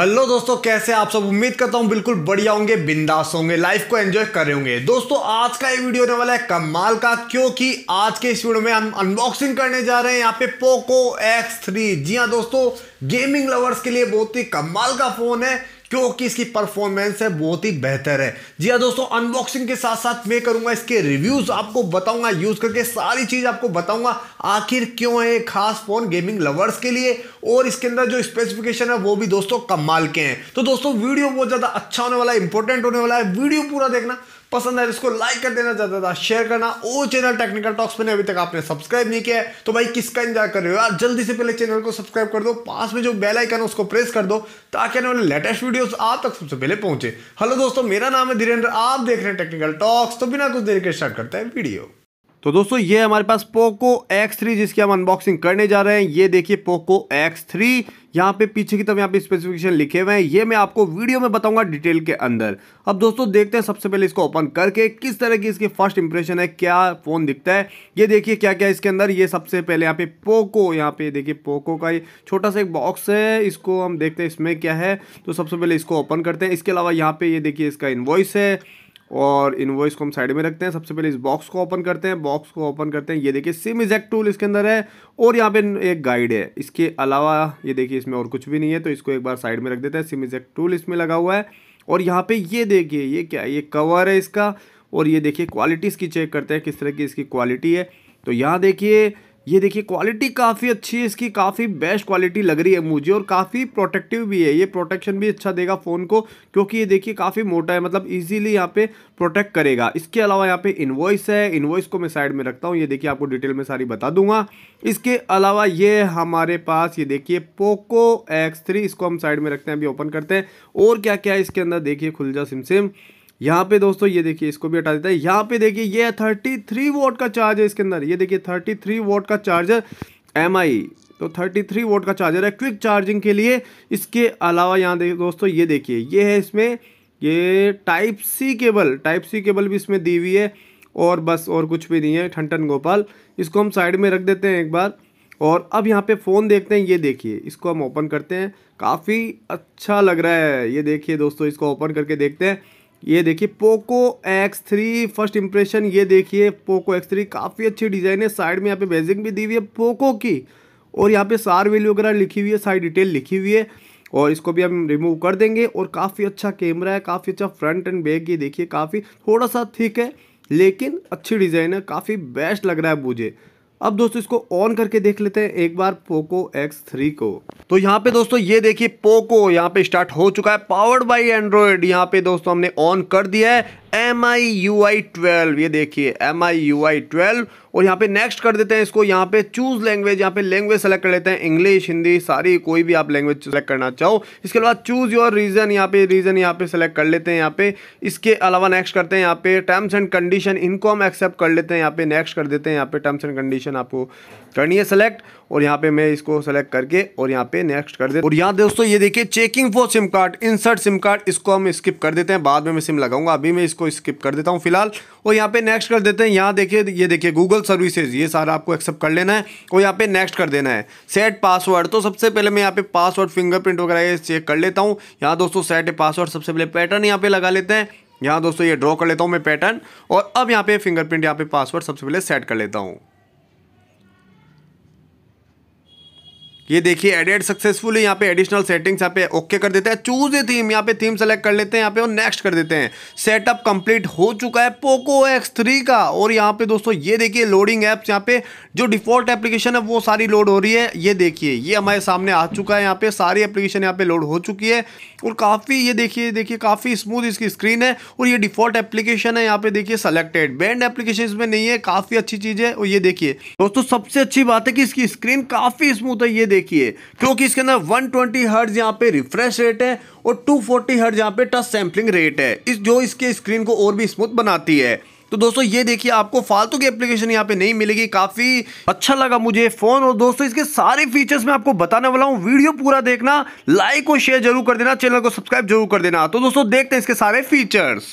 Hello दोस्तों, कैसे आप सब? उम्मीद करता हूँ बिल्कुल बढ़िया होंगे, बिंदास होंगे लाइफ को एंजॉय कर रहे होंगे। दोस्तों, आज का ये वीडियो होने वाला है कमाल का, क्योंकि आज के इस वीडियो में हम अनबॉक्सिंग करने जा रहे हैं यहाँ पे पोको एक्स थ्री जी हाँ दोस्तों गेमिंग लवर्स के लिए बहुत ही कमाल का फ़ोन है। क्योंकि इसकी परफॉर्मेंस है, बहुत ही बेहतर है। जी हाँ दोस्तों अनबॉक्सिंग के साथ साथ मैं करूँगा इसके रिव्यूज़ आपको बताऊँगा यूज़ करके सारी चीज़ आपको बताऊँगा। आखिर क्यों है खास फ़ोन गेमिंग लवर्स के लिए? और इसके अंदर जो स्पेसिफिकेशन है, वो भी दोस्तों कमाल के हैं। तो दोस्तों वीडियो बहुत ज़्यादा अच्छा होने वाला है इंपॉर्टेंट होने वाला है। वीडियो पूरा देखना। पसंद है इसको लाइक कर देना, ज़्यादा था शेयर करना। और चैनल टेक्निकल टॉक्स मैंने अभी तक आपने सब्सक्राइब नहीं किया है तो भाई किसका इंतज़ार कर रहे हो यार? जल्दी से पहले चैनल को सब्सक्राइब कर दो, पास में जो बेल आइकन है उसको प्रेस कर दो, ताकि आने वाले लेटेस्ट वीडियोस आप तक सबसे पहले पहुँचे। हेलो दोस्तों, मेरा नाम है धीरेन्द्र, आप देख रहे हैं टेक्निकल टॉक्स तो बिना कुछ देर के स्टार्ट करते हैं वीडियो तो दोस्तों, ये हमारे पास पोको X3 जिसकी हम अनबॉक्सिंग करने जा रहे हैं, ये देखिए पोको X3 यहाँ पे पीछे की तरफ़ यहाँ पे स्पेसिफिकेशन लिखे हुए हैं। ये मैं आपको वीडियो में बताऊँगा डिटेल के अंदर। अब दोस्तों, देखते हैं सबसे पहले इसको ओपन करके किस तरह की इसकी फ़र्स्ट इंप्रेशन है, क्या फ़ोन दिखता है। ये देखिए क्या क्या इसके अंदर। ये सबसे पहले यहाँ पे पोको यहाँ पे देखिए पोको का ये छोटा सा एक बॉक्स है। इसको हम देखते हैं इसमें क्या है। तो सबसे पहले इसको ओपन करते हैं। इसके अलावा यहाँ पे ये देखिए इसका इन्वॉइस है। और इनवॉइस को हम साइड में रखते हैं। सबसे पहले इस बॉक्स को ओपन करते हैं। बॉक्स को ओपन करते हैं। ये देखिए सिम इजेक्ट टूल इसके अंदर है और यहाँ पे एक गाइड है। इसके अलावा ये देखिए, इसमें और कुछ भी नहीं है तो इसको एक बार साइड में रख देते हैं। सिम इजेक्ट टूल इसमें लगा हुआ है और यहाँ पे ये देखिए, ये क्या ये कवर है इसका और ये देखिए क्वालिटी इसकी चेक करते हैं, किस तरह की इसकी क्वालिटी है। तो यहाँ देखिए ये देखिए क्वालिटी काफ़ी अच्छी है, इसकी काफ़ी बेस्ट क्वालिटी लग रही है मुझे और काफ़ी प्रोटेक्टिव भी है। ये प्रोटेक्शन भी अच्छा देगा फ़ोन को, क्योंकि ये देखिए काफ़ी मोटा है मतलब इजीली यहाँ पे प्रोटेक्ट करेगा। इसके अलावा यहाँ पे इन्वॉइस है इन्वॉइस को मैं साइड में रखता हूँ, ये देखिए आपको डिटेल में सारी बता दूँगा। इसके अलावा ये हमारे पास, ये देखिए पोको एक्स थ्री इसको हम साइड में रखते हैं, अभी ओपन करते हैं। और क्या क्या है इसके अंदर, देखिए खुल जा सिम सिम यहाँ पे दोस्तों, ये देखिए, इसको भी हटा देता है। यहाँ पे देखिए, ये थर्टी थ्री वोट का चार्ज है इसके अंदर। ये देखिए थर्टी थ्री वोट का चार्जर एम आई तो थर्टी थ्री वोट का चार्जर है क्विक चार्जिंग के लिए। इसके अलावा यहाँ देखिए दोस्तों, ये देखिए, ये है इसमें, ये type C cable type C cable भी इसमें दी हुई है। और बस, और कुछ भी नहीं है ठंटन गोपाल। इसको हम साइड में रख देते हैं एक बार। और अब यहाँ पे फ़ोन देखते हैं, ये देखिए, इसको हम ओपन करते हैं। काफ़ी अच्छा लग रहा है। ये देखिए दोस्तों, इसको ओपन करके देखते हैं। ये देखिए Poco X three first impression ये देखिए पोको एक्स थ्री काफ़ी अच्छी डिज़ाइन है। साइड में यहाँ पे बेजिंग भी दी हुई है पोको की। और यहाँ पे सार वैल्यू वगैरह लिखी हुई है, सारी डिटेल लिखी हुई है। और इसको भी हम रिमूव कर देंगे। और काफ़ी अच्छा कैमरा है, काफ़ी अच्छा फ्रंट एंड बैक ये देखिए, काफ़ी थोड़ा सा थिक है, लेकिन अच्छी डिज़ाइन है, काफ़ी बेस्ट लग रहा है मुझे। अब दोस्तों इसको ऑन करके देख लेते हैं एक बार पोको एक्स थ्री को। तो यहाँ पे दोस्तों ये देखिए पोको यहाँ पे स्टार्ट हो चुका है पावर्ड बाय एंड्रॉयड यहाँ पे दोस्तों हमने ऑन कर दिया है। M I U I twelve ये देखिए M I U I twelve और यहाँ पे नेक्स्ट कर देते हैं इसको यहाँ पे चूज़ लैंग्वेज यहाँ पे लैंग्वेज सेलेक्ट कर लेते हैं इंग्लिश हिंदी सारी कोई भी आप लैंग्वेज सेलेक्ट करना चाहो इसके बाद चूज़ योर रीजन यहाँ पे रीजन यहाँ पे सेलेक्ट कर लेते हैं यहाँ पे इसके अलावा नेक्स्ट करते हैं यहाँ पे टर्म्स एंड कंडीशन इनको हम एक्सेप्ट कर लेते हैं यहाँ पे नेक्स्ट कर देते हैं यहाँ पे टर्म्स एंड कंडीशन आपको करनी है सेलेक्ट और यहाँ पे मैं इसको सेलेक्ट करके और यहाँ पे नेक्स्ट कर दे और यहाँ दोस्तों ये देखिए checking for SIM card insert SIM card इसको हम स्किप कर देते हैं बाद में मैं सिम लगाऊँगा अभी मैं इसको स्किप कर देता हूँ फ़िलहाल। और यहाँ पे नेक्स्ट कर देते हैं। यहाँ देखिए, ये देखिए गूगल सर्विसेज़ ये सारा आपको एक्सेप्ट कर लेना है। और यहाँ पे नेक्स्ट कर देना है। सेट पासवर्ड तो सबसे पहले मैं यहाँ पे पासवर्ड फिंगरप्रिंट वगैरह चेक कर लेता हूँ। यहाँ दोस्तों सेट पासवर्ड सबसे पहले पैटर्न यहाँ पे लगा लेते हैं। यहाँ दोस्तों ये ड्रॉ कर लेता हूँ मैं पैटर्न और अब यहाँ पे फिंगरप्रिंट यहाँ पे पासवर्ड सबसे पहले सेट कर लेता हूँ। ये देखिए एडिट सक्सेसफुली यहाँ पे एडिशनल सेटिंग्स यहाँ पे ओके कर देते हैं। चूज़ ए थीम यहाँ पे थीम सेलेक्ट कर लेते हैं, यहाँ पे और नेक्स्ट कर देते हैं। सेटअप कंप्लीट हो चुका है पोको एक्स थ्री का। और यहाँ पे दोस्तों, ये देखिए लोडिंग एप्स यहाँ पे, जो डिफ़ॉल्ट एप्लीकेशन है, वो सारी लोड हो रही है। ये देखिए, ये हमारे सामने आ चुका है यहाँ पे, सारी एप्लीकेशन यहाँ पे लोड हो चुकी है। और काफ़ी, ये देखिए देखिए, काफ़ी स्मूथ इसकी स्क्रीन है। और ये डिफ़ॉल्ट एप्लीकेशन है, यहाँ पे देखिए सेलेक्टेड बैंड एप्लीकेशन इसमें नहीं है, काफ़ी अच्छी चीज़ है। और ये देखिए, दोस्तों, सबसे अच्छी बात है कि इसकी स्क्रीन काफ़ी स्मूथ है। ये देखिए क्योंकि इसके अंदर वन ट्वेंटी हर्ज यहाँ पे रिफ्रेश रेट है और टू फोर्टी हर्ज यहाँ पे टच सैम्पलिंग रेट है। इस, जो इसके स्क्रीन को और भी स्मूथ बनाती है। तो दोस्तों, ये देखिए, आपको फालतू की एप्लीकेशन यहाँ पे नहीं मिलेगी। काफ़ी अच्छा लगा मुझे फ़ोन। और दोस्तों, इसके सारे फीचर्स मैं आपको बताने वाला हूँ। वीडियो पूरा देखना, लाइक और शेयर ज़रूर कर देना, चैनल को सब्सक्राइब ज़रूर कर देना। तो दोस्तों, देखते हैं इसके सारे फीचर्स।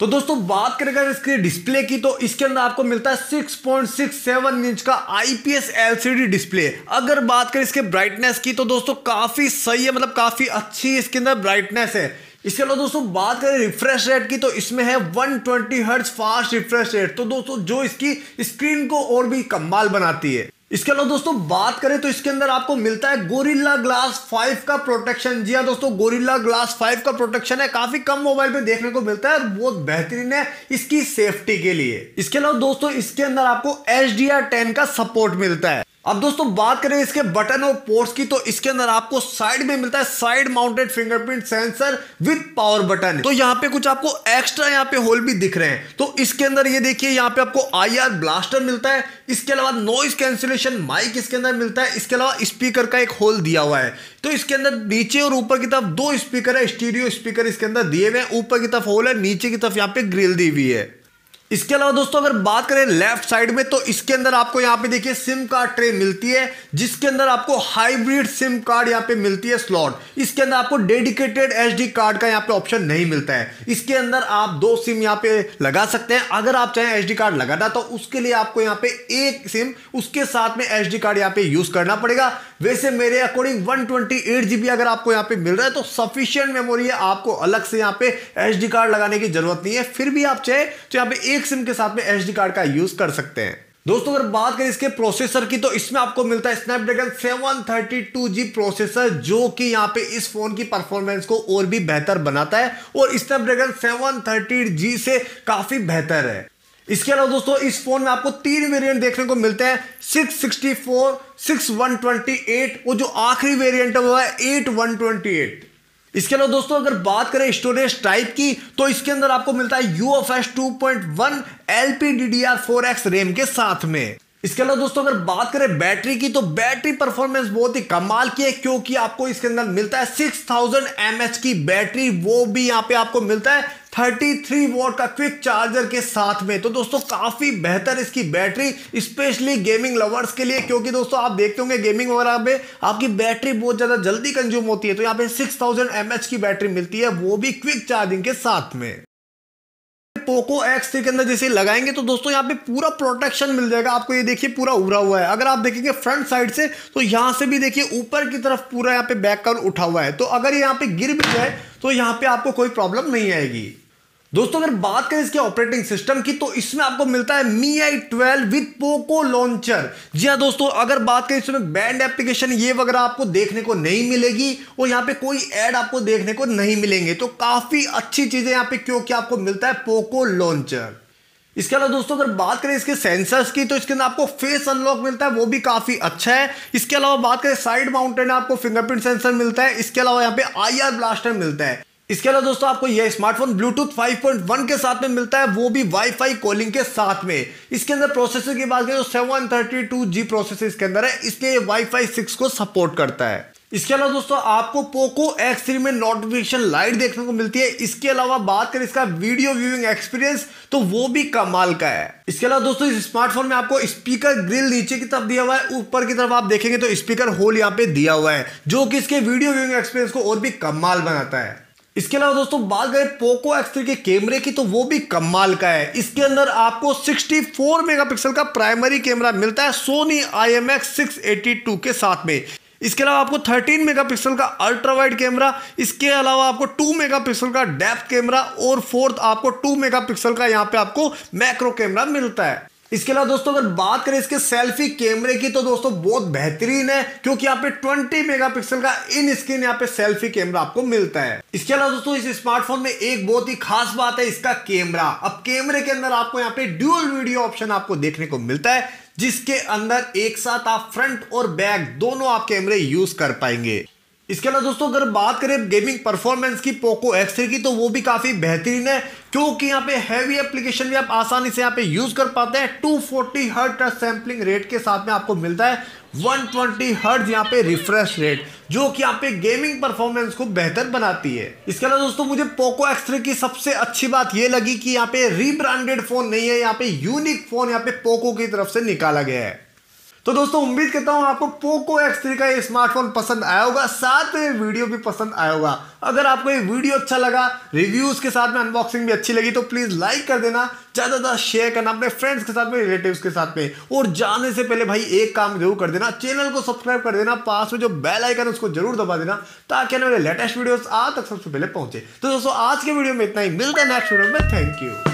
तो दोस्तों, बात करें अगर इसके डिस्प्ले की तो इसके अंदर आपको मिलता है 6.67 इंच का आईपीएस एलसीडी डिस्प्ले अगर बात करें इसके ब्राइटनेस की तो दोस्तों, काफ़ी सही है मतलब काफ़ी अच्छी इसके अंदर ब्राइटनेस है। इसके अलावा दोस्तों, बात करें रिफ्रेश रेट की तो इसमें है 120 ट्वेंटी फास्ट रिफ्रेश रेट तो दोस्तों, जो इसकी स्क्रीन को और भी कमाल बनाती है। इसके अलावा दोस्तों, बात करें तो इसके अंदर आपको मिलता है गोरिल्ला ग्लास 5 का प्रोटेक्शन जी हाँ दोस्तों गोरिल्ला ग्लास 5 का प्रोटेक्शन है। काफ़ी कम मोबाइल पे देखने को मिलता है और बहुत बेहतरीन है इसकी सेफ्टी के लिए। इसके अलावा दोस्तों, इसके अंदर आपको एच डी का सपोर्ट मिलता है। अब दोस्तों, बात करें इसके बटन और पोर्ट्स की तो इसके अंदर आपको साइड में मिलता है side mounted fingerprint sensor with power button तो यहाँ पे कुछ आपको एक्स्ट्रा यहाँ पे होल भी दिख रहे हैं। तो इसके अंदर ये देखिए, यहाँ पे आपको आईआर ब्लास्टर मिलता है। इसके अलावा नॉइस कैंसिलेशन माइक इसके अंदर मिलता है। इसके अलावा स्पीकर का एक होल दिया हुआ है। तो इसके अंदर नीचे और ऊपर की तरफ़ दो स्पीकर है स्टीरियो स्पीकर इसके अंदर दिए हुए हैं। ऊपर की तरफ़ होल है, नीचे की तरफ़ यहाँ पे ग्रिल दी हुई है। इसके अलावा दोस्तों, अगर बात करें लेफ़्ट साइड में तो इसके अंदर आपको यहाँ पे देखिए सिम कार्ड ट्रे मिलती है, जिसके अंदर आपको हाइब्रिड सिम कार्ड यहाँ पे मिलती है स्लॉट इसके अंदर आपको डेडिकेटेड एचडी कार्ड का यहाँ पे ऑप्शन नहीं मिलता है। इसके अंदर आप दो सिम यहाँ पे लगा सकते हैं। अगर आप चाहें एचडी कार्ड लगाना तो उसके लिए आपको यहाँ पे एक सिम उसके साथ में एचडी कार्ड यहाँ पे यूज़ करना पड़ेगा। वैसे मेरे अकॉर्डिंग वन ट्वेंटी अगर आपको यहाँ पे मिल रहा है तो सफिशियंट मेमोरी है। आपको अलग से यहाँ पे एचडी कार्ड लगाने की ज़रूरत नहीं है। फिर भी आप चाहे तो यहाँ पे एक सिम के साथ में एच कार्ड का यूज़ कर सकते हैं। दोस्तों अगर बात करें इसके प्रोसेसर की तो इसमें आपको मिलता है स्नैपड्रैगन 732G प्रोसेसर जो कि यहाँ पे इस फ़ोन की परफॉर्मेंस को और भी बेहतर बनाता है और स्नैपड्रैगन 730G से काफ़ी बेहतर है। इसके अलावा दोस्तों इस फ़ोन में आपको तीन वेरिएंट देखने को मिलते हैं 664, 6128 वो जो आखिरी वेरिएंट है वो है 8128 इसके अलावा दोस्तों, अगर बात करें स्टोरेज टाइप की तो इसके अंदर आपको मिलता है U F S two point one L P D D R four X RAM के साथ में। इसके अलावा दोस्तों, अगर बात करें बैटरी की तो बैटरी परफॉर्मेंस बहुत ही कमाल की है, क्योंकि आपको इसके अंदर मिलता है सिक्स थाउज़ेंड एम की बैटरी, वो भी यहाँ पे आपको मिलता है 33 वोट का क्विक चार्जर के साथ में। तो दोस्तों, काफ़ी बेहतर इसकी बैटरी, स्पेशली गेमिंग लवर्स के लिए, क्योंकि दोस्तों, आप देखते होंगे गेमिंग वगैरह में आपकी बैटरी बहुत ज़्यादा जल्दी कंज्यूम होती है। तो यहाँ पे 6000 थाउज़ेंड की बैटरी मिलती है, वो भी क्विक चार्जिंग के साथ में। पोको एक्स थ्री के अंदर जैसे लगाएँगे तो दोस्तों, यहाँ पे पूरा प्रोटेक्शन मिल जाएगा। आपको ये देखिए, पूरा उभरा हुआ है। अगर आप देखेंगे फ्रंट साइड से तो यहाँ से भी देखिए, ऊपर की तरफ़ पूरा यहाँ पे बैक कर उठा हुआ है। तो अगर यहाँ पे गिर भी जाए तो यहाँ पे आपको कोई प्रॉब्लम नहीं आएगी। दोस्तों, अगर बात करें इसके ऑपरेटिंग सिस्टम की तो इसमें आपको मिलता है Mi I twelve with Poco launcher जी हाँ दोस्तों, अगर बात करें इसमें बैंड एप्लीकेशन ये वगैरह आपको देखने को नहीं मिलेगी, और यहाँ पे कोई ऐड आपको देखने को नहीं मिलेंगे। तो काफ़ी अच्छी चीज़ें यहाँ पे क्योंकि आपको मिलता है पोको लॉन्चर इसके अलावा दोस्तों, अगर बात करें इसके सेंसर्स की तो इसके अंदर आपको फेस अनलॉक मिलता है, वो भी काफ़ी अच्छा है। इसके अलावा बात करें साइड माउंटेन आपको फिंगरप्रिंट सेंसर मिलता है। इसके अलावा यहाँ पे आईआर ब्लास्टर मिलता है। इसके अलावा दोस्तों, आपको यह स्मार्टफ़ोन ब्लूटूथ 5.1 के साथ में मिलता है, वो भी वाईफाई कॉलिंग के साथ में। इसके अंदर प्रोसेसर की बात करें तो 732G प्रोसेसर इसके अंदर है, इसलिए वाईफाई सिक्स को सपोर्ट करता है। इसके अलावा दोस्तों, आपको पोको X3 में नोटिफिकेशन लाइट देखने को मिलती है। इसके अलावा बात करें इसका वीडियो व्यूइंग एक्सपीरियंस तो वो भी कमाल का है। इसके अलावा दोस्तों, इस स्मार्टफ़ोन में आपको स्पीकर ग्रिल नीचे की तरफ़ दिया हुआ है, ऊपर की तरफ़ आप देखेंगे तो स्पीकर होल यहाँ पे दिया हुआ है, जो कि इसके वीडियो व्यूइंग एक्सपीरियंस को और भी कमाल बनाता है। इसके अलावा दोस्तों, बात करें पोको एक्स थ्री के कैमरे की तो वो भी कमाल का है। इसके अंदर आपको 64 मेगापिक्सल का प्राइमरी कैमरा मिलता है Sony I M X six के साथ में। इसके अलावा आपको 13 मेगापिक्सल का अल्ट्रा वाइड कैमरा इसके अलावा आपको 2 मेगापिक्सल का डेप्थ कैमरा और फोर्थ आपको 2 मेगापिक्सल का यहाँ पे आपको मैक्रो कैमरा मिलता है। इसके अलावा दोस्तों, अगर बात करें इसके सेल्फी कैमरे की तो दोस्तों बहुत बेहतरीन है, क्योंकि यहाँ पे 20 मेगापिक्सल का इन स्क्रीन यहाँ पे सेल्फी कैमरा आपको मिलता है। इसके अलावा दोस्तों, इस स्मार्टफ़ोन में एक बहुत ही खास बात है, इसका कैमरा। अब कैमरे के अंदर आपको यहाँ पे ड्यूअल वीडियो ऑप्शन आपको देखने को मिलता है, जिसके अंदर एक साथ आप फ्रंट और बैक दोनों आप कैमरे यूज़ कर पाएँगे। इसके अलावा दोस्तों, अगर बात करें गेमिंग परफॉर्मेंस की पोको एक्स की तो वो भी काफ़ी बेहतरीन है, क्योंकि यहाँ पे हैवी एप्लीकेशन भी आप आसानी से यहाँ पे यूज़ कर पाते हैं। 240 फोर्टी हर्ट सैंपलिंग रेट के साथ में आपको मिलता है 120 ट्वेंटी हर्ट यहाँ पे रिफ्रेश रेट जो कि यहाँ पे गेमिंग परफॉर्मेंस को बेहतर बनाती है। इसके अलावा दोस्तों, मुझे पोको एक्स की सबसे अच्छी बात ये लगी कि यहाँ पे रीब्रांडेड फ़ोन नहीं है, यहाँ पे यूनिक फ़ोन यहाँ पे पोको की तरफ़ से निकाला गया है। तो दोस्तों, उम्मीद करता हूँ आपको पोको एक्स थ्री का ये स्मार्टफ़ोन पसंद आया होगा, साथ में वीडियो भी पसंद आया होगा। अगर आपको ये वीडियो अच्छा लगा रिव्यूज़ के साथ में अनबॉक्सिंग भी अच्छी लगी तो प्लीज़ लाइक कर देना ज़्यादा ज़्यादा शेयर करना अपने फ्रेंड्स के साथ में रिलेटिव्स के साथ में। और जाने से पहले भाई, एक काम ज़रूर कर देना चैनल को सब्सक्राइब कर देना, पास में जो बेल आइकन उसको ज़रूर दबा देना, ताकि वाले लेटेस्ट वीडियोस आज तक सबसे पहले पहुँचे। तो दोस्तों, आज के वीडियो में इतना ही, मिलता है नेक्स्ट वीडियो में थैंक यू